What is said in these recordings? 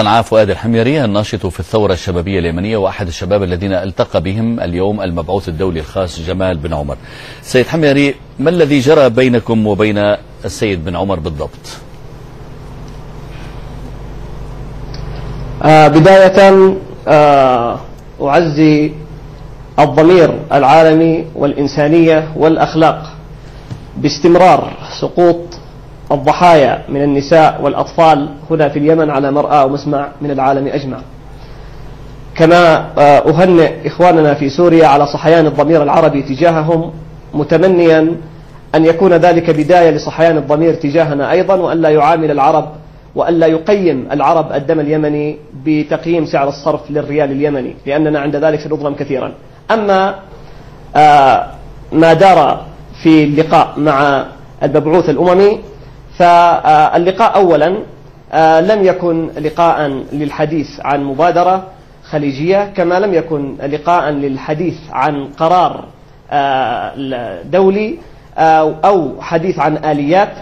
صنعاء فؤاد الحميري الناشط في الثورة الشبابية اليمنية وأحد الشباب الذين التقى بهم اليوم المبعوث الدولي الخاص جمال بن عمر. سيد حميري ما الذي جرى بينكم وبين السيد بن عمر بالضبط؟ آه بداية آه أعزي الضمير العالمي والإنسانية والأخلاق باستمرار سقوط الضحايا من النساء والأطفال هنا في اليمن على مرأى ومسمع من العالم أجمع. كما أهنئ إخواننا في سوريا على صحيان الضمير العربي تجاههم متمنيا أن يكون ذلك بداية لصحيان الضمير تجاهنا أيضا وأن لا يعامل العرب وأن لا يقيم العرب الدم اليمني بتقييم سعر الصرف للريال اليمني لأننا عند ذلك سنظلم كثيرا. أما ما دار في اللقاء مع المبعوث الأممي فاللقاء أولا لم يكن لقاء للحديث عن مبادرة خليجية كما لم يكن لقاء للحديث عن قرار دولي أو حديث عن آليات.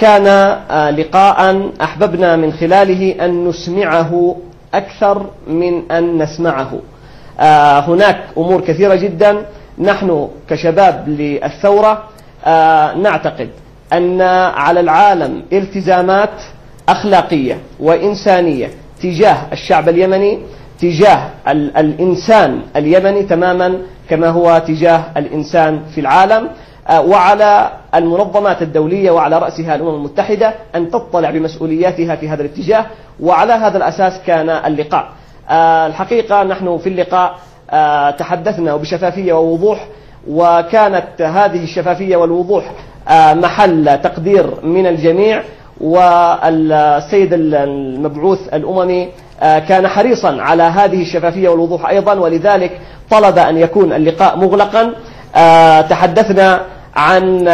كان لقاء أحببنا من خلاله أن نسمعه أكثر من أن نسمعه. هناك أمور كثيرة جدا. نحن كشباب للثورة نعتقد أن على العالم التزامات أخلاقية وإنسانية تجاه الشعب اليمني تجاه الإنسان اليمني تماما كما هو تجاه الإنسان في العالم وعلى المنظمات الدولية وعلى رأسها الأمم المتحدة أن تطلع بمسؤولياتها في هذا الاتجاه وعلى هذا الأساس كان اللقاء. الحقيقة نحن في اللقاء تحدثنا بشفافية ووضوح وكانت هذه الشفافية والوضوح محل تقدير من الجميع والسيد المبعوث الأممي كان حريصا على هذه الشفافية والوضوح أيضا ولذلك طلب أن يكون اللقاء مغلقا. تحدثنا عن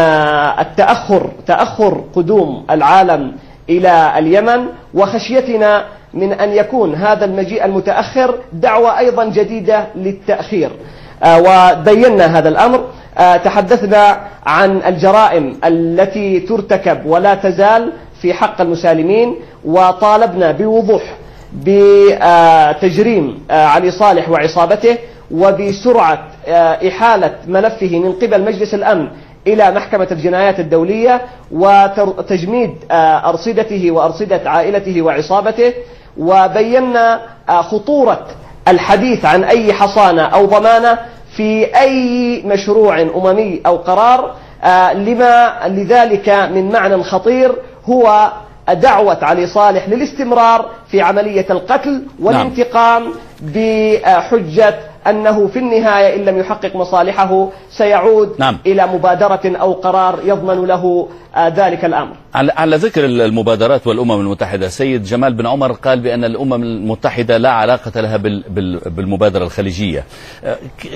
التأخر تأخر قدوم العالم إلى اليمن وخشيتنا من أن يكون هذا المجيء المتأخر دعوة أيضا جديدة للتأخير. وبينا هذا الأمر. تحدثنا عن الجرائم التي ترتكب ولا تزال في حق المسالمين وطالبنا بوضوح بتجريم علي صالح وعصابته وبسرعة إحالة ملفه من قبل مجلس الأمن إلى محكمة الجنايات الدولية وتجميد أرصدته وأرصدة عائلته وعصابته وبينا خطورة الحديث عن أي حصانة أو ضمانة في أي مشروع أممي أو قرار لما لذلك من معنى خطير هو دعوة علي صالح للاستمرار في عملية القتل والانتقام نعم. بحجة أنه في النهاية إن لم يحقق مصالحه سيعود نعم. إلى مبادرة أو قرار يضمن له ذلك الأمر. على ذكر المبادرات والأمم المتحدة سيد جمال بن عمر قال بأن الأمم المتحدة لا علاقة لها بالمبادرة الخليجية.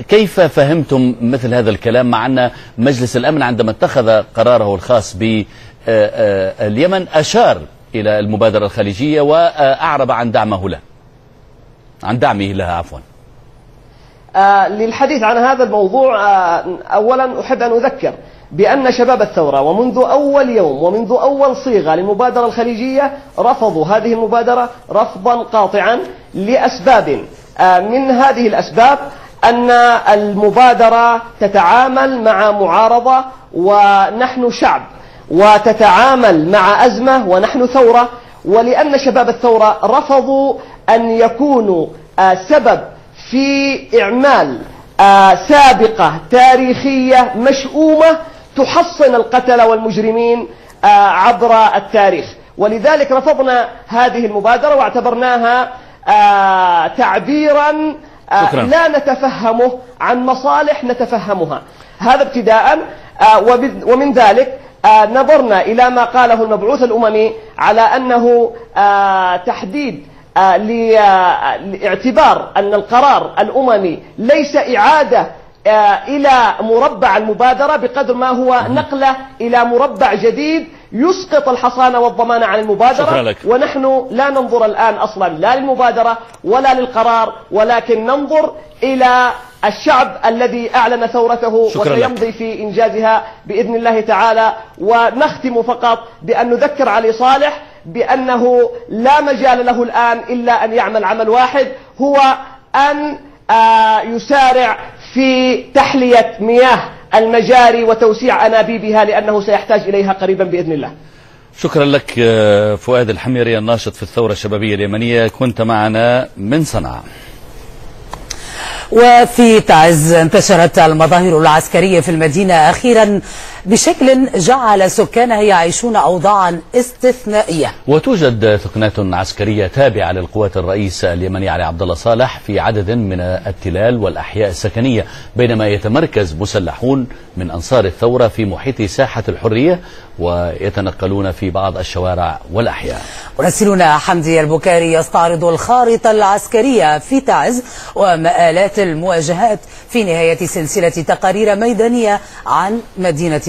كيف فهمتم مثل هذا الكلام مع أن مجلس الأمن عندما اتخذ قراره الخاص باليمن أشار إلى المبادرة الخليجية وأعرب عن دعمه له. عن دعمه لها عفوا. آه للحديث عن هذا الموضوع آه أولا أحب أن أذكر بأن شباب الثورة ومنذ أول يوم ومنذ أول صيغة للمبادرة الخليجية رفضوا هذه المبادرة رفضا قاطعا لأسباب آه من هذه الأسباب أن المبادرة تتعامل مع معارضة ونحن شعب وتتعامل مع أزمة ونحن ثورة ولأن شباب الثورة رفضوا أن يكونوا سبب في إعمال سابقة تاريخية مشؤومة تحصن القتل والمجرمين عبر التاريخ ولذلك رفضنا هذه المبادرة واعتبرناها تعبيرا شكرا. لا نتفهمه عن مصالح نتفهمها هذا ابتداء ومن ذلك نظرنا إلى ما قاله المبعوث الأممي على أنه تحديد لاعتبار أن القرار الأممي ليس إعادة إلى مربع المبادرة بقدر ما هو نقلة إلى مربع جديد يسقط الحصانة والضمان عن المبادرة شكرا لك. ونحن لا ننظر الآن أصلا لا للمبادرة ولا للقرار ولكن ننظر إلى الشعب الذي أعلن ثورته شكرا لك. وسيمضي في إنجازها بإذن الله تعالى ونختم فقط بأن نذكر علي صالح بأنه لا مجال له الآن إلا أن يعمل عمل واحد هو أن آه، يسارع في تحلية مياه المجاري وتوسيع أنابيبها لأنه سيحتاج إليها قريبا بإذن الله. شكرا لك آه، فؤاد الحميري الناشط في الثورة الشبابية اليمنية. كنت معنا من صنعاء وفي تعز انتشرت المظاهر العسكرية في المدينة أخيرا بشكل جعل سكانها يعيشون أوضاعا استثنائية. وتوجد ثقنات عسكرية تابعة للقوات الرئيس اليمني علي عبد الله صالح في عدد من التلال والأحياء السكنية بينما يتمركز مسلحون من أنصار الثورة في محيط ساحة الحرية ويتنقلون في بعض الشوارع والأحياء. مراسلنا حمدي البكاري يستعرض الخارطة العسكرية في تعز ومآلات المواجهات في نهاية سلسلة تقارير ميدانية عن مدينة